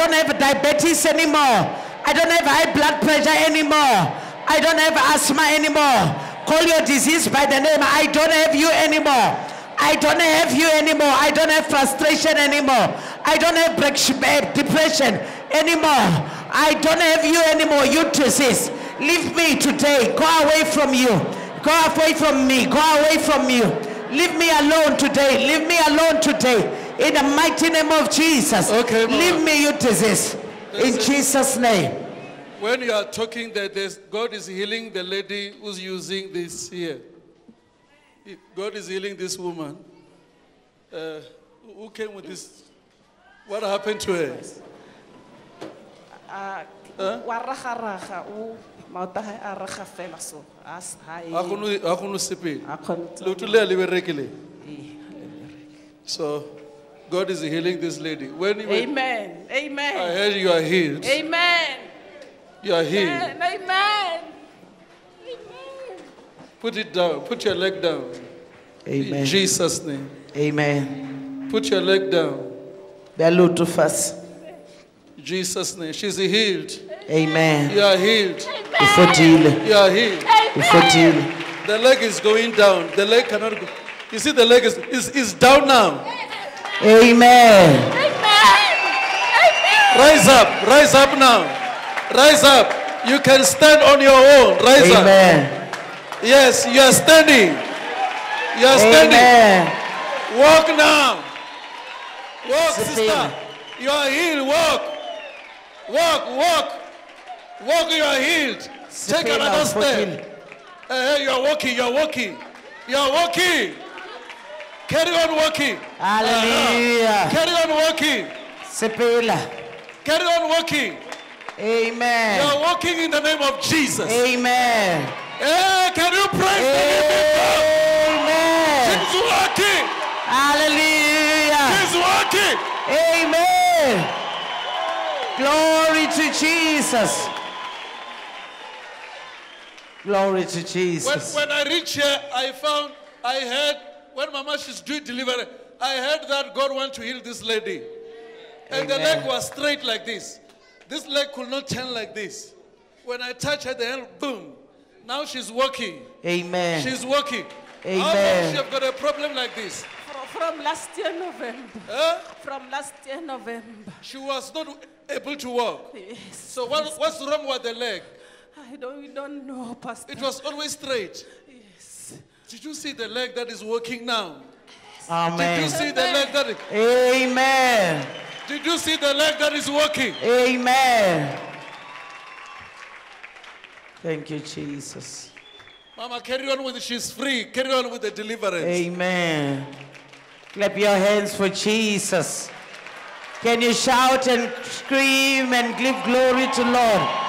Don't have diabetes anymore. I don't have high blood pressure anymore. I don't have asthma anymore. Call your disease by the name. I don't have you anymore. I don't have you anymore. I don't have frustration anymore. I don't have eh, depression anymore. I don't have you anymore. You disease. Leave me today. Go away from you. Go away from me. Go away from you. Leave me alone today. Leave me alone today. In the mighty name of Jesus. Okay, Mama. Leave me, you disease. In Jesus' name. When you are talking that there's, God is healing the lady who's using this here. God is healing this woman. Uh, who came with this? What happened to her? wa raga-raga o a raga fela so a s- ha Ha go no- ha go no sepele. ha kgone tlo- Leoto le a le So, God is healing this lady. When you were- amen I amen heard you are healed. amen You are healed. amen amen Put it down. Put your leg down. In Amen. Jesus' name. Amen. Put your leg down. Beluto first. In Jesus' name. She's healed. Amen. You are healed. Ifotile. You are healed. Ifotile. The leg is going down. The leg cannot go. You see, the leg is, is, is down now. Amen. Amen. Rise up. Rise up now. Rise up. You can stand on your own. Rise up. Amen. Yes, you are standing. You are standing. Amen. Walk now. Walk, Sit sister. You are healed. Walk. Walk, walk. Walk, you are healed. Take another step. Eh, you are walking, you are walking. You are walking. Carry on walking. Hallelujah. Uh-huh. Carry on walking. Sepela. Carry on walking. Amen. You are walking in the name of Jesus. Amen. Eh, can you praise Amen. God? He's walking. Hallelujah. He's walking. Amen. Glory to Jesus. Glory to When, Jesus. when I reached here, I found, I heard, when Mama she's doing delivery, I heard that God want to heal this lady. And the leg was straight like this. This leg could not turn like this. When I touched her, the hand, boom. Now she's walking. Amen. She's walking. Amen. How long Amen. she have got a problem like this? Fro- from last year november Huh? from last year november She was not able to walk. yes So what, what's wrong with the leg? i don't we don't know pastor It was always straight. Did you see the leg that is working now? Amen. Did you see the leg that is, Amen. did you see the leg that is working? Amen. Thank you, Jesus. Mama, carry on with it. She's free. Carry on with the deliverance. Amen. Clap your hands for Jesus. Can you shout and scream and give glory to Lord?